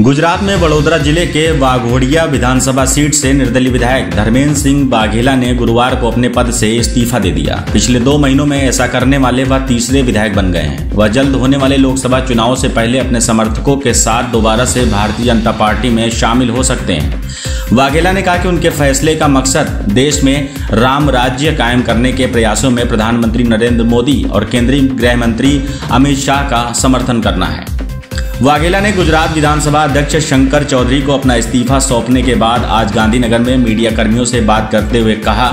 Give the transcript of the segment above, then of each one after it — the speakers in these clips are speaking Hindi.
गुजरात में वडोदरा ज़िले के वाघोड़िया विधानसभा सीट से निर्दलीय विधायक धर्मेंद्र सिंह बाघेला ने गुरुवार को अपने पद से इस्तीफा दे दिया। पिछले दो महीनों में ऐसा करने वाले वह तीसरे विधायक बन गए हैं। वह जल्द होने वाले लोकसभा चुनाव से पहले अपने समर्थकों के साथ दोबारा से भारतीय जनता पार्टी में शामिल हो सकते हैं। वाघेला ने कहा कि उनके फैसले का मकसद देश में राम राज्य कायम करने के प्रयासों में प्रधानमंत्री नरेंद्र मोदी और केंद्रीय गृह मंत्री अमित शाह का समर्थन करना है। वाघेला ने गुजरात विधानसभा अध्यक्ष शंकर चौधरी को अपना इस्तीफा सौंपने के बाद आज गांधीनगर में मीडिया कर्मियों से बात करते हुए कहा,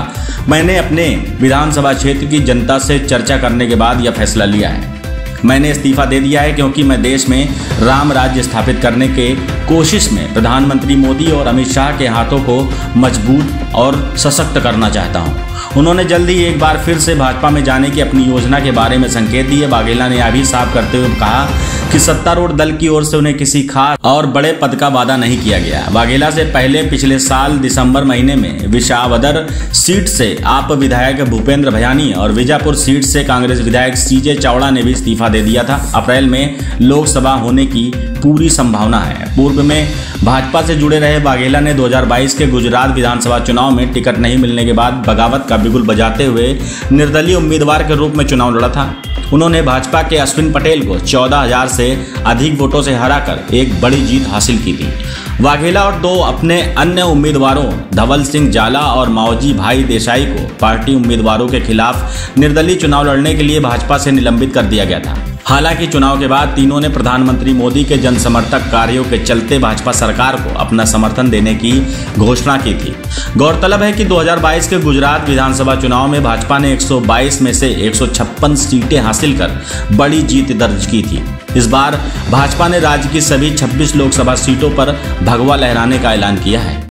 मैंने अपने विधानसभा क्षेत्र की जनता से चर्चा करने के बाद यह फैसला लिया है। मैंने इस्तीफा दे दिया है क्योंकि मैं देश में राम राज्य स्थापित करने के कोशिश में प्रधानमंत्री मोदी और अमित शाह के हाथों को मज़बूत और सशक्त करना चाहता हूँ। उन्होंने जल्द ही एक बार फिर से भाजपा में जाने की अपनी योजना के बारे में संकेत दिए। बाघेला ने अभी साफ़ करते हुए कहा कि सत्तारूढ़ दल की ओर से उन्हें किसी खास और बड़े पद का वादा नहीं किया गया। वाघेला से पहले पिछले साल दिसंबर महीने में विशावदर सीट से आप विधायक भूपेंद्र भयानी और विजापुर सीट से कांग्रेस विधायक सीजे चावड़ा ने भी इस्तीफा दे दिया था। अप्रैल में लोकसभा होने की पूरी संभावना है। पूर्व में भाजपा से जुड़े रहे वाघेला ने 2022 के गुजरात विधानसभा चुनाव में टिकट नहीं मिलने के बाद बगावत का बिगुल बजाते हुए निर्दलीय उम्मीदवार के रूप में चुनाव लड़ा था। उन्होंने भाजपा के अश्विन पटेल को 14,000 से अधिक वोटों से हराकर एक बड़ी जीत हासिल की थी। वाघेला और दो अपने अन्य उम्मीदवारों धवल सिंह जाला और माओजी भाई देसाई को पार्टी उम्मीदवारों के खिलाफ निर्दलीय चुनाव लड़ने के लिए भाजपा से निलंबित कर दिया गया था। हालाँकि चुनाव के बाद तीनों ने प्रधानमंत्री मोदी के जनसमर्थक कार्यों के चलते भाजपा सरकार को अपना समर्थन देने की घोषणा की थी। गौरतलब है कि 2022 के गुजरात विधानसभा चुनाव में भाजपा ने 122 में से 156 सीटें हासिल कर बड़ी जीत दर्ज की थी। इस बार भाजपा ने राज्य की सभी 26 लोकसभा सीटों पर भगवा लहराने का ऐलान किया है।